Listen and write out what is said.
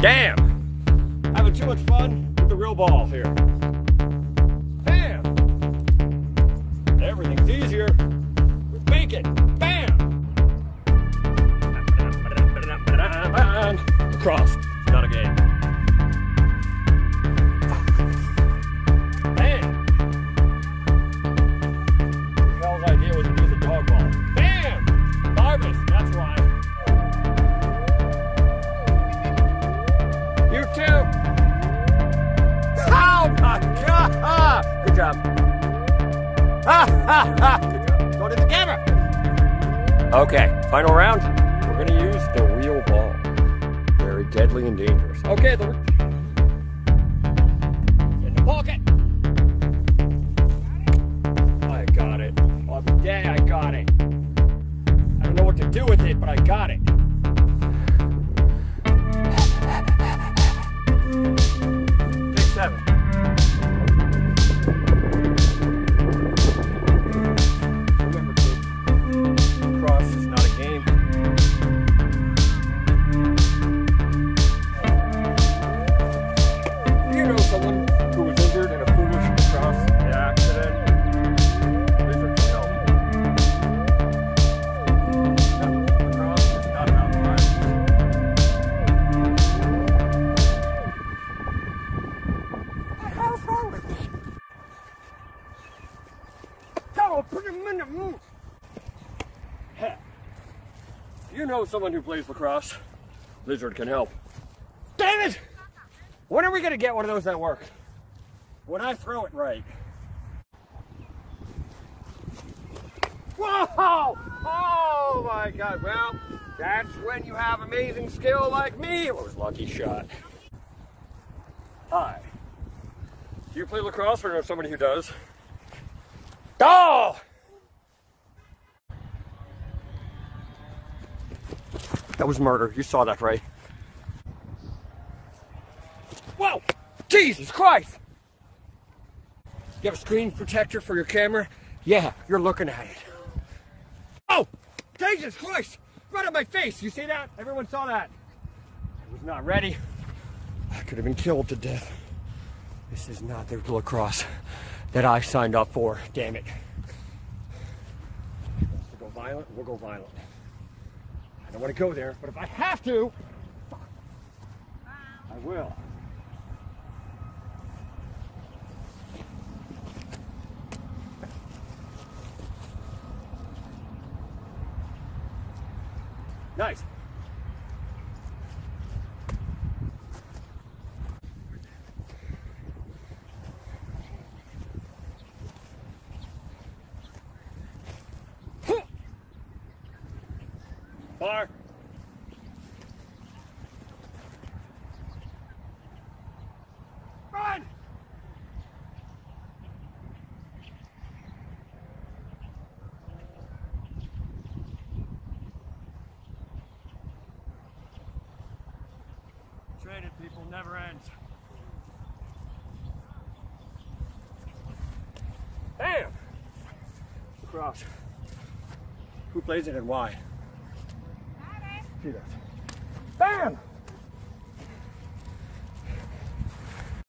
Damn! Having too much fun with the real ball here. Bam! Everything's easier with bacon. Bam! Cross. Job. Ha ha ha! Go to the camera. Okay, final round. We're gonna use the real ball. Very deadly and dangerous. Okay, the in the pocket. I got it. On the day I got it. I don't know what to do with it, but I got it. Put him in the move. You know someone who plays lacrosse. Lizard can help. Damn it! When are we gonna get one of those that work? When I throw it right. Whoa! Oh my god, well, that's when you have amazing skill like me. It was lucky shot. Hi. Do you play lacrosse or know somebody who does? Oh! That was murder. You saw that, right? Whoa! Jesus Christ! You have a screen protector for your camera? Yeah, you're looking at it. Oh! Jesus Christ! Right on my face! You see that? Everyone saw that. I was not ready. I could have been killed to death. This is not their lacrosse that I signed up for. Damn it. We'll go violent? We'll go violent. I don't want to go there, but if I have to, I will. Nice. Bar. Run! Training people never ends. Bam! Cross. Who plays it and why? She does. Bam!